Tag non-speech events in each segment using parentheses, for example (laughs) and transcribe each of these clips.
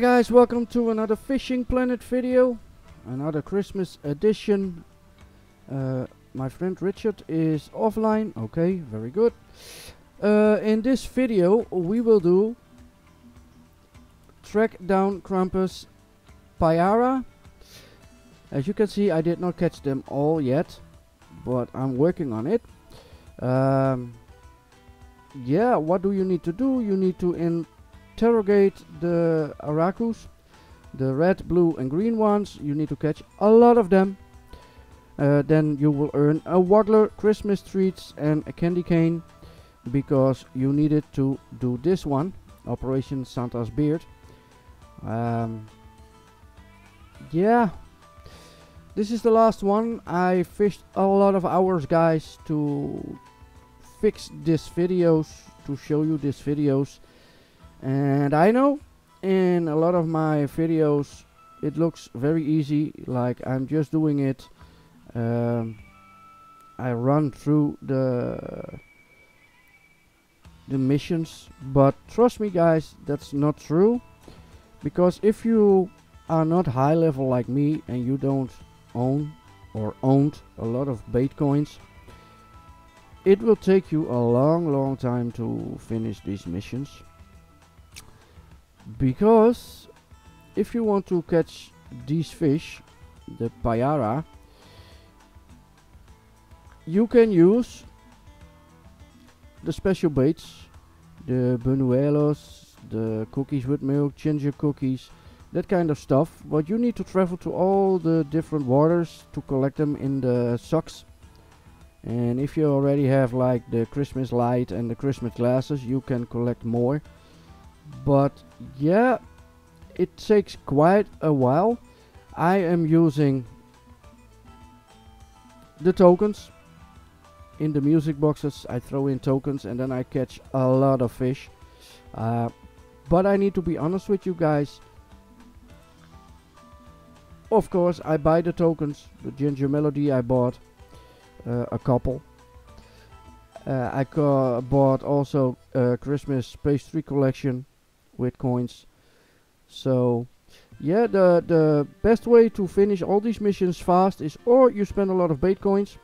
guys, welcome to another Fishing Planet video, another Christmas edition. Uh, my friend Richard is offline, okay, very good. Uh, in this video we will do track down Krampus Payara. As you can see I did not catch them all yet, but I'm working on it. Um, yeah, what do you need to do? You need to interrogate the Arakus, the red, blue and green ones. You need to catch a lot of them. Uh, then you will earn a Waddler, Christmas treats and a candy cane because you needed to do this one, Operation Santa's Beard. Um, yeah, this is the last one. I fished a lot of hours guys to fix these videos, to show you these videos. And I know in a lot of my videos it looks very easy, like I'm just doing it. Um, I run through the the missions, but trust me guys, that's not true. Because if you are not high level like me and you don't own or owned a lot of bait coins, it will take you a long long time to finish these missions. Because if you want to catch these fish, the Payara, you can use the special baits, the buñuelos, the cookies with milk, ginger cookies, that kind of stuff. But you need to travel to all the different waters to collect them in the socks. And if you already have like the Christmas light and the Christmas glasses, you can collect more. But yeah, it takes quite a while. I am using the tokens in the music boxes. I throw in tokens and then I catch a lot of fish. Uh, but I need to be honest with you guys. Of course I buy the tokens. The ginger melody I bought uh, a couple. Uh, I bought also a Christmas pastry collection with coins so yeah the the best way to finish all these missions fast is or you spend a lot of bait coins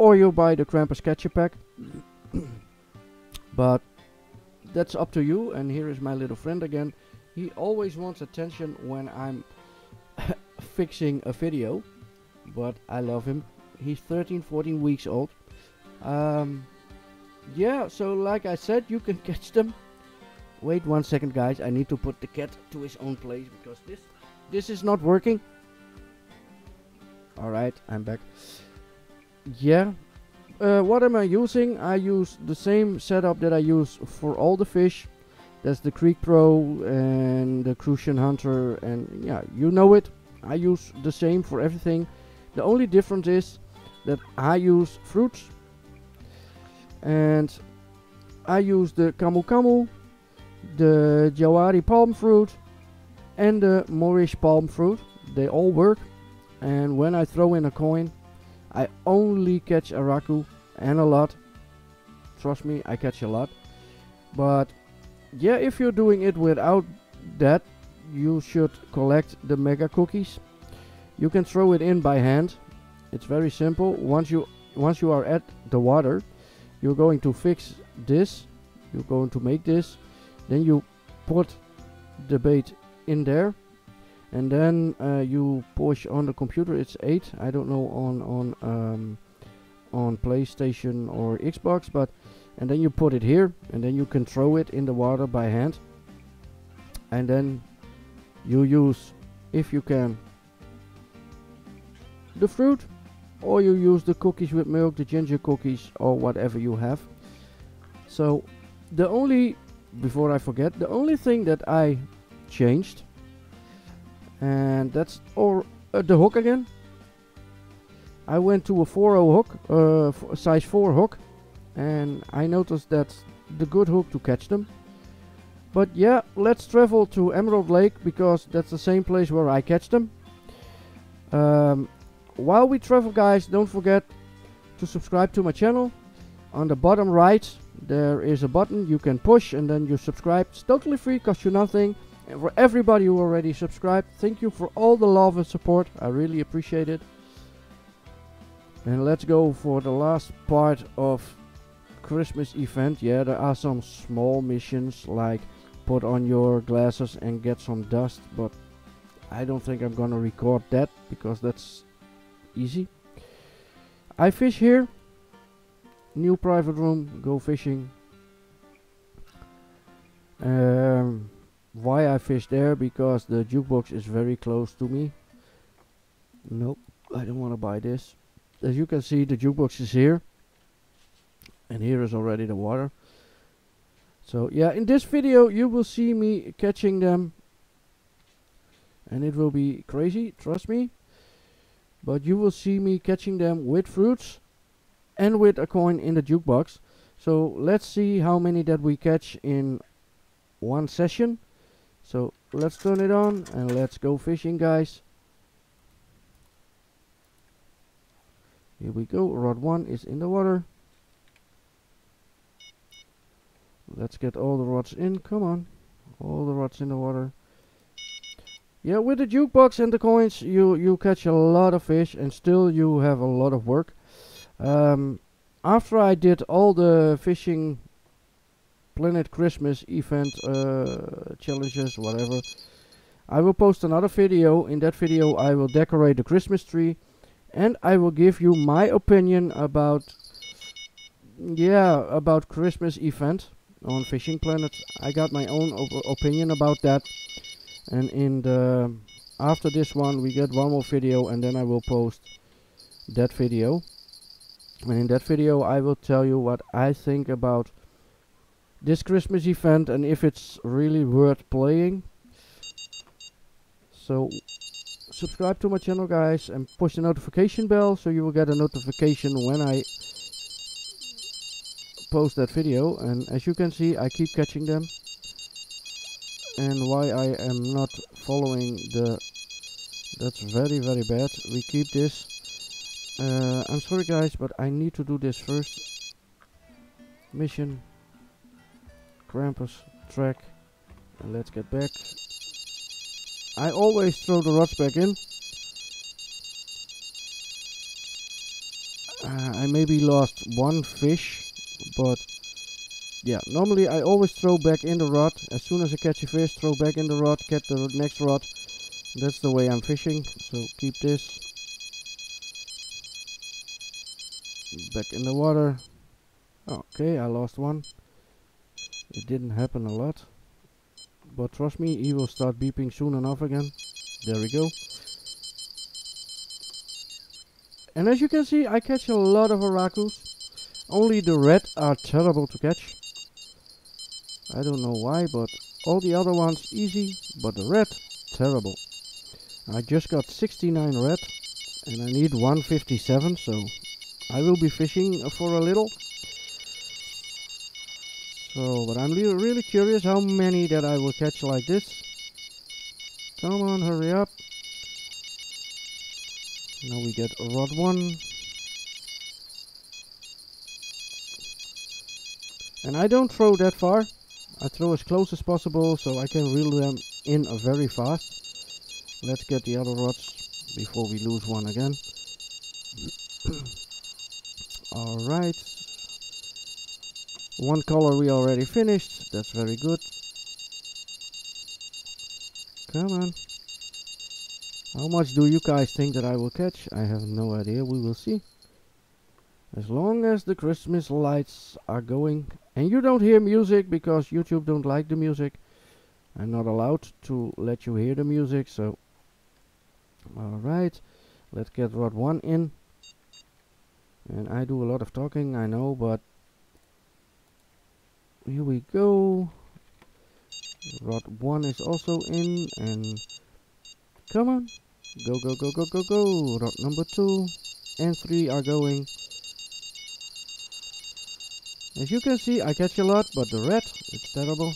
or you buy the Krampus Catcher Pack. (coughs) but that's up to you. And here is my little friend again. He always wants attention when I'm (coughs) fixing a video. But I love him. He's 13, 14 weeks old. Um, yeah, so like I said, you can (laughs) catch them. Wait one second, guys. I need to put the cat to his own place because this this is not working. Alright, I'm back. Yeah. Uh, what am I using? I use the same setup that I use for all the fish. That's the Creek Pro and the Crucian Hunter and yeah you know it. I use the same for everything. The only difference is that I use fruits and I use the Kamu Camu the Jawari palm fruit and the Moorish palm fruit they all work and when I throw in a coin I only catch Araku and a lot. Trust me, I catch a lot. But yeah, if you're doing it without that, you should collect the mega cookies. You can throw it in by hand. It's very simple. Once you once you are at the water, you're going to fix this. You're going to make this. Then you put the bait in there and then uh, you push on the computer. It's 8 I don't know on on um, on PlayStation or Xbox but and then you put it here and then you can throw it in the water by hand. And then you use if you can the fruit or you use the cookies with milk the ginger cookies or whatever you have. So the only before I forget the only thing that I changed and that's all uh, the hook again. I went to a 4.0 hook uh, size 4 hook and I noticed that's the good hook to catch them. But yeah let's travel to Emerald Lake because that's the same place where I catch them. Um, while we travel guys don't forget to subscribe to my channel. On the bottom right there is a button you can push and then you subscribe it's totally free cost you nothing And for everybody who already subscribed, thank you for all the love and support. I really appreciate it. And let's go for the last part of Christmas event. Yeah, there are some small missions like put on your glasses and get some dust, but I don't think I'm gonna record that because that's easy. I fish here. New private room, go fishing. Um, why I fish there? Because the jukebox is very close to me. Nope, I don't want to buy this. As you can see, the jukebox is here. And here is already the water. So yeah, in this video you will see me catching them. And it will be crazy, trust me. But you will see me catching them with fruits and with a coin in the jukebox. So let's see how many that we catch in one session. So let's turn it on and let's go fishing guys. Here we go, rod 1 is in the water. Let's get all the rods in, come on. All the rods in the water. Yeah, with the jukebox and the coins, you, you catch a lot of fish and still you have a lot of work. Um, after I did all the fishing Planet Christmas event uh, challenges, whatever, I will post another video. In that video I will decorate the Christmas tree and I will give you my opinion about yeah, about Christmas event on Fishing Planet. I got my own op opinion about that. And in the after this one we get one more video and then I will post that video. And in that video I will tell you what I think about this Christmas event and if it's really worth playing. So subscribe to my channel guys and push the notification bell so you will get a notification when I post that video. And as you can see I keep catching them. And why I am not following the that's very very bad. We keep this uh, I'm sorry guys but I need to do this first mission Krampus track and let's get back I always throw the rods back in uh, I maybe lost one fish but yeah, normally I always throw back in the rod. As soon as I catch a fish, throw back in the rod, get the next rod. That's the way I'm fishing, so keep this. Back in the water. Okay, I lost one. It didn't happen a lot. But trust me, he will start beeping soon enough again. There we go. And as you can see, I catch a lot of arakus. Only the red are terrible to catch. I don't know why, but all the other ones easy, but the red, terrible. I just got 69 red, and I need 157, so I will be fishing for a little. So, but I'm really curious how many that I will catch like this. Come on, hurry up. Now we get rod 1. And I don't throw that far. I throw as close as possible so I can reel them in very fast. Let's get the other rods before we lose one again. Alright. One color we already finished. That's very good. Come on. How much do you guys think that I will catch? I have no idea. We will see. As long as the Christmas lights are going and you don't hear music because YouTube don't like the music, I'm not allowed to let you hear the music, so alright, let's get rod 1 in. And I do a lot of talking, I know, but here we go. Rod 1 is also in, and come on, go, go, go, go, go, go. Rod number 2 and 3 are going. As you can see, I catch a lot, but the red, it's terrible.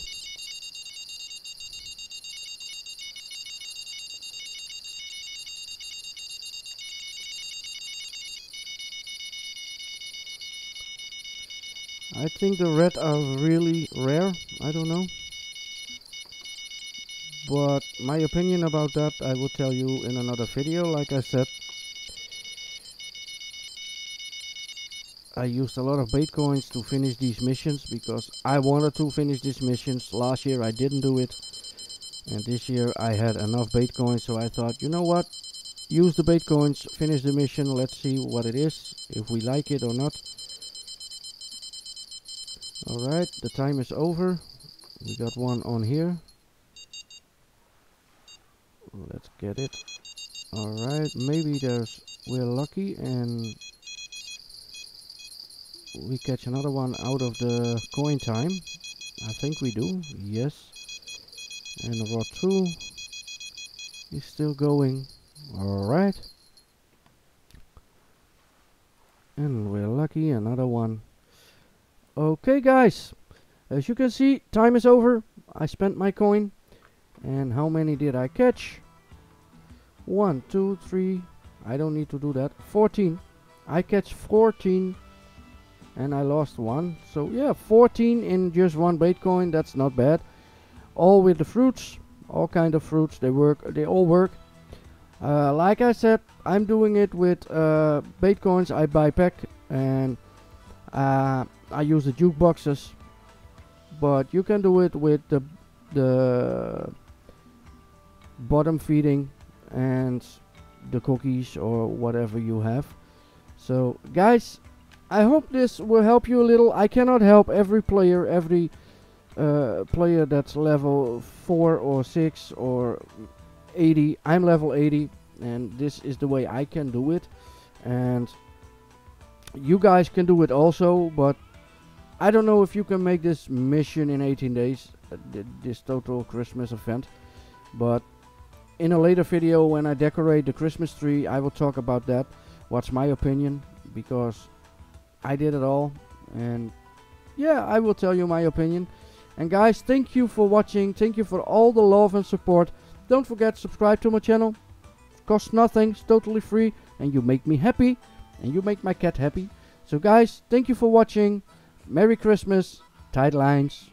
I think the red are really rare, I don't know. but my opinion about that I will tell you in another video like I said. I used a lot of bait coins to finish these missions because I wanted to finish these missions. Last year I didn't do it. And this year I had enough bait coins so I thought you know what? Use the bait coins finish the mission. Let's see what it is if we like it or not alright the time is over. We got one on here. Let's get it. Alright maybe there's we're lucky and we catch another one out of the coin time. I think we do yes. And rod 2 is still going. Alright. And we're lucky another one okay guys. As you can see time is over. I spent my coin. And how many did I catch? One two three. I don't need to do that. 14 I catch 14 and I lost one. So yeah 14 in just one bait coin that's not bad. All with the fruits. All kind of fruits. They work. They all work. Uh, like I said I'm doing it with uh, bait coins I buy pack and uh, I use the jukeboxes but you can do it with the the bottom feeding and the cookies or whatever you have. So guys I hope this will help you a little. I cannot help every player every uh, player that's level 4 or 6 or 80 I'm level 80 and this is the way I can do it. And you guys can do it also but I don't know if you can make this mission in 18 days uh, this total Christmas event but in a later video when I decorate the Christmas tree I will talk about that what's my opinion because I did it all and yeah I will tell you my opinion. And guys thank you for watching thank you for all the love and support. Don't forget subscribe to my channel costs nothing it's totally free and you make me happy and you make my cat happy. So guys thank you for watching Merry Christmas tight lines